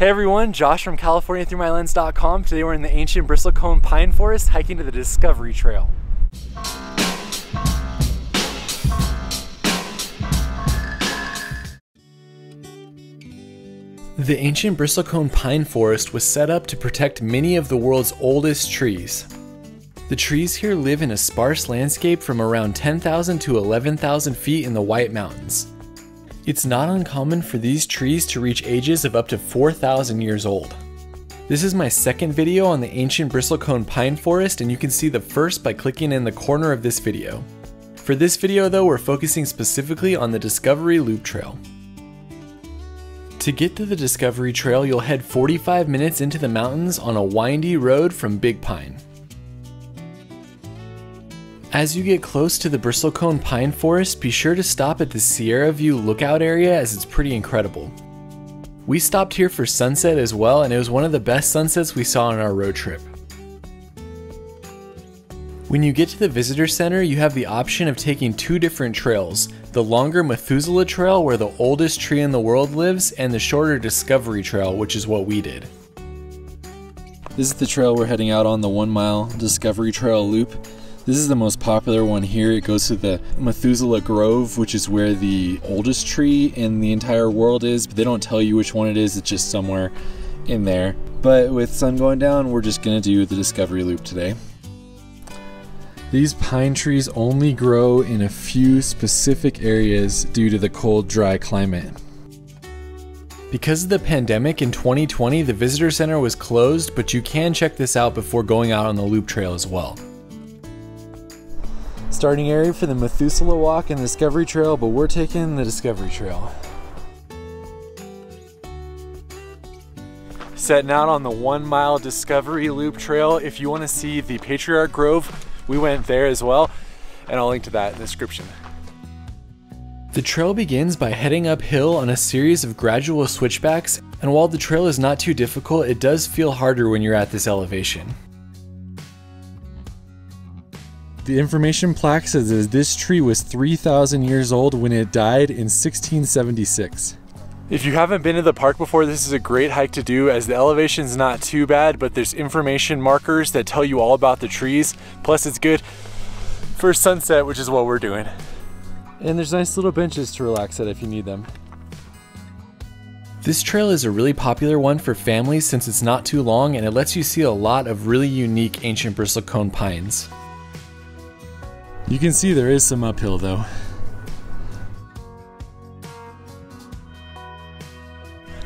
Hey everyone, Josh from CaliforniaThroughMyLens.com. Today we're in the ancient bristlecone pine forest hiking to the Discovery Trail. The ancient bristlecone pine forest was set up to protect many of the world's oldest trees. The trees here live in a sparse landscape from around 10,000 to 11,000 feet in the White Mountains. It's not uncommon for these trees to reach ages of up to 4,000 years old. This is my second video on the ancient bristlecone pine forest and you can see the first by clicking in the corner of this video. For this video though, we're focusing specifically on the Discovery Loop Trail. To get to the Discovery Trail, you'll head 45 minutes into the mountains on a windy road from Big Pine. As you get close to the bristlecone pine forest, be sure to stop at the Sierra View lookout area as it's pretty incredible. We stopped here for sunset as well and it was one of the best sunsets we saw on our road trip. When you get to the visitor center, you have the option of taking two different trails, the longer Methuselah Trail where the oldest tree in the world lives and the shorter Discovery Trail, which is what we did. This is the trail we're heading out on, the one mile Discovery Trail loop. This is the most popular one here. It goes to the Methuselah Grove, which is where the oldest tree in the entire world is, but they don't tell you which one it is, it's just somewhere in there. But with sun going down, we're just gonna do the Discovery Loop today. These pine trees only grow in a few specific areas due to the cold, dry climate. Because of the pandemic in 2020, the visitor center was closed, but you can check this out before going out on the loop trail as well starting area for the Methuselah Walk and Discovery Trail, but we're taking the Discovery Trail. Setting out on the one mile Discovery Loop Trail. If you want to see the Patriarch Grove, we went there as well, and I'll link to that in the description. The trail begins by heading uphill on a series of gradual switchbacks, and while the trail is not too difficult, it does feel harder when you're at this elevation. The information plaque says that this tree was 3,000 years old when it died in 1676. If you haven't been to the park before, this is a great hike to do as the elevation is not too bad, but there's information markers that tell you all about the trees. Plus it's good for sunset, which is what we're doing. And there's nice little benches to relax at if you need them. This trail is a really popular one for families since it's not too long and it lets you see a lot of really unique ancient bristlecone pines. You can see there is some uphill though.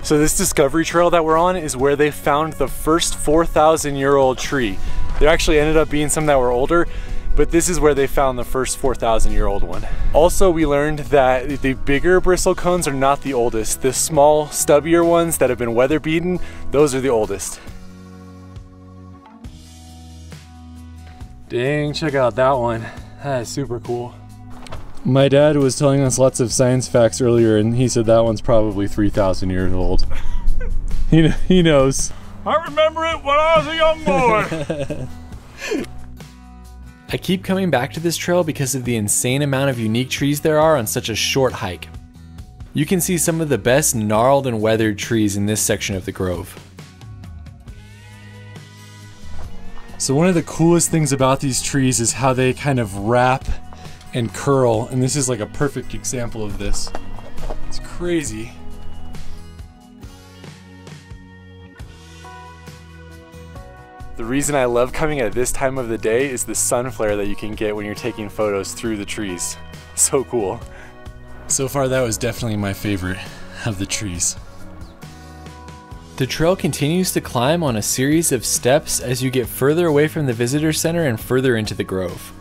So this discovery trail that we're on is where they found the first 4,000 year old tree. There actually ended up being some that were older, but this is where they found the first 4,000 year old one. Also, we learned that the bigger bristle cones are not the oldest. The small, stubbier ones that have been weather beaten, those are the oldest. Dang, check out that one. That is super cool. My dad was telling us lots of science facts earlier, and he said that one's probably 3,000 years old. he, he knows. I remember it when I was a young boy. I keep coming back to this trail because of the insane amount of unique trees there are on such a short hike. You can see some of the best gnarled and weathered trees in this section of the grove. So one of the coolest things about these trees is how they kind of wrap and curl, and this is like a perfect example of this. It's crazy. The reason I love coming at this time of the day is the sun flare that you can get when you're taking photos through the trees. So cool. So far that was definitely my favorite of the trees. The trail continues to climb on a series of steps as you get further away from the visitor center and further into the grove.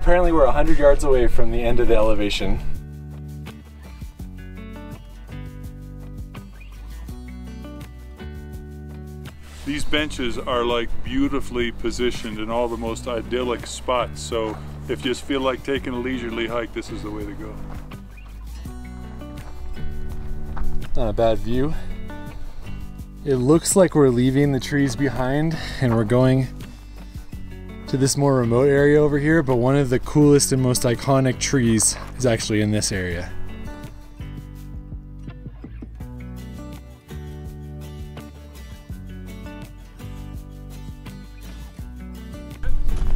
Apparently we're 100 yards away from the end of the elevation. These benches are like beautifully positioned in all the most idyllic spots, so if you just feel like taking a leisurely hike, this is the way to go. Not a bad view. It looks like we're leaving the trees behind and we're going to this more remote area over here, but one of the coolest and most iconic trees is actually in this area.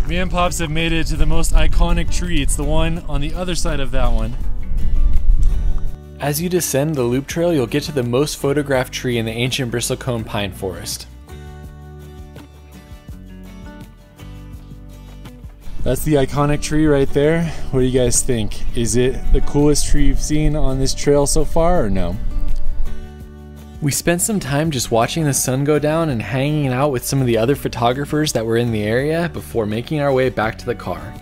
Me and Pops have made it to the most iconic tree. It's the one on the other side of that one. As you descend the loop trail, you'll get to the most photographed tree in the ancient bristlecone pine forest. That's the iconic tree right there. What do you guys think? Is it the coolest tree you've seen on this trail so far or no? We spent some time just watching the sun go down and hanging out with some of the other photographers that were in the area before making our way back to the car.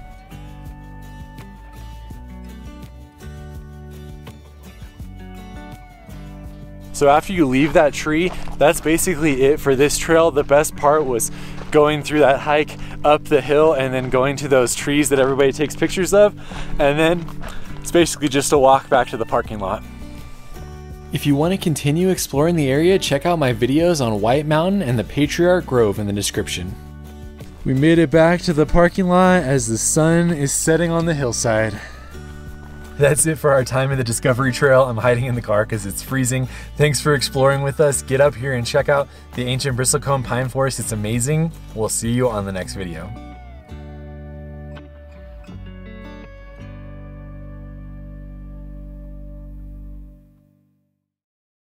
So after you leave that tree, that's basically it for this trail. The best part was going through that hike up the hill and then going to those trees that everybody takes pictures of. And then it's basically just a walk back to the parking lot. If you want to continue exploring the area, check out my videos on White Mountain and the Patriarch Grove in the description. We made it back to the parking lot as the sun is setting on the hillside. That's it for our time in the Discovery Trail. I'm hiding in the car because it's freezing. Thanks for exploring with us. Get up here and check out the ancient bristlecone pine forest. It's amazing. We'll see you on the next video.